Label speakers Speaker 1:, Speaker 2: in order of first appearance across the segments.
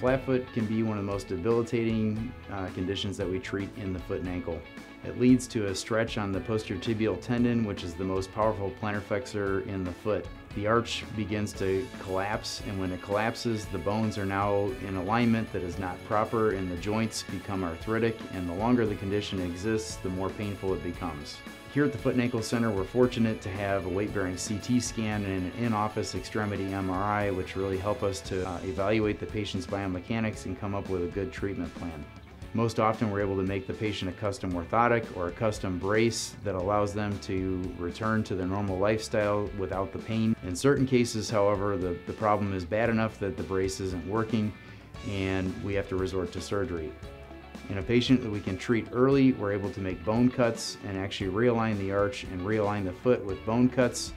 Speaker 1: Flat foot can be one of the most debilitating uh, conditions that we treat in the foot and ankle. It leads to a stretch on the posterior tibial tendon, which is the most powerful plantar flexor in the foot. The arch begins to collapse, and when it collapses, the bones are now in alignment that is not proper, and the joints become arthritic, and the longer the condition exists, the more painful it becomes. Here at the Foot and Ankle Center, we're fortunate to have a weight-bearing CT scan and an in-office extremity MRI, which really help us to uh, evaluate the patient's biomechanics and come up with a good treatment plan. Most often we're able to make the patient a custom orthotic or a custom brace that allows them to return to their normal lifestyle without the pain. In certain cases, however, the, the problem is bad enough that the brace isn't working and we have to resort to surgery. In a patient that we can treat early, we're able to make bone cuts and actually realign the arch and realign the foot with bone cuts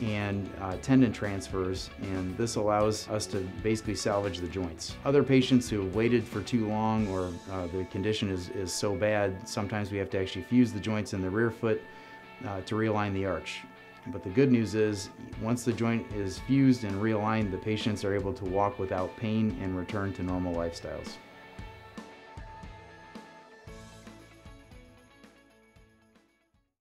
Speaker 1: and uh, tendon transfers, and this allows us to basically salvage the joints. Other patients who have waited for too long or uh, the condition is, is so bad, sometimes we have to actually fuse the joints in the rear foot uh, to realign the arch. But the good news is, once the joint is fused and realigned, the patients are able to walk without pain and return to normal lifestyles.